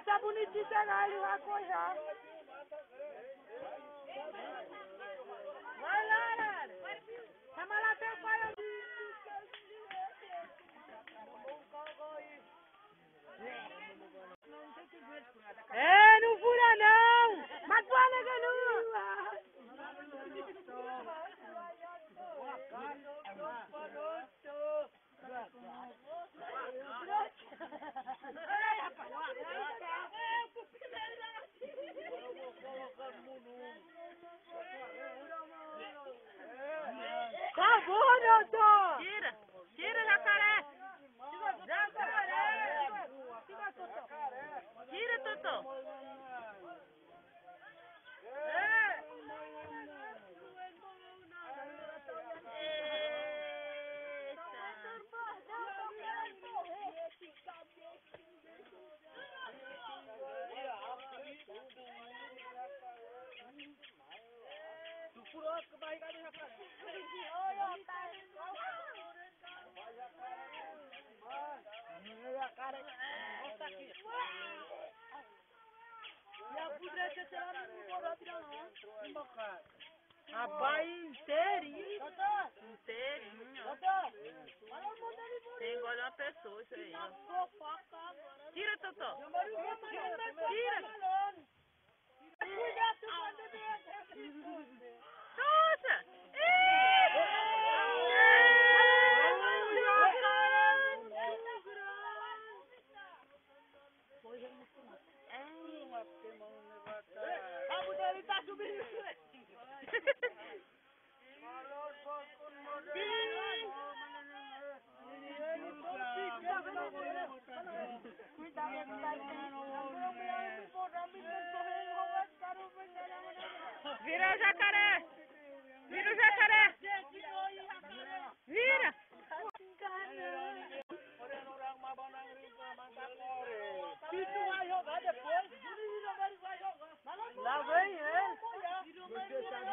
Deixa a bonitinha chegar, ele vai cojar. Vai lá, Lara. Chama lá teu pai ali. É, não fura não! Mas tu alega não! Tá bom, doutor! Tira! Tira, jacaré! Jacaré! Tira, Totô! É! Tu furou a barriga do jacaré. Jacaré. Volta aqui. E a você lá não morou tirar não. Embocado. Rapaz, inteirinho! Inteirinho! Olha ali Tem igual uma pessoa isso aí. Tira, Totô! Uma mão levantada. A mulher está subindo. Vira jacaré!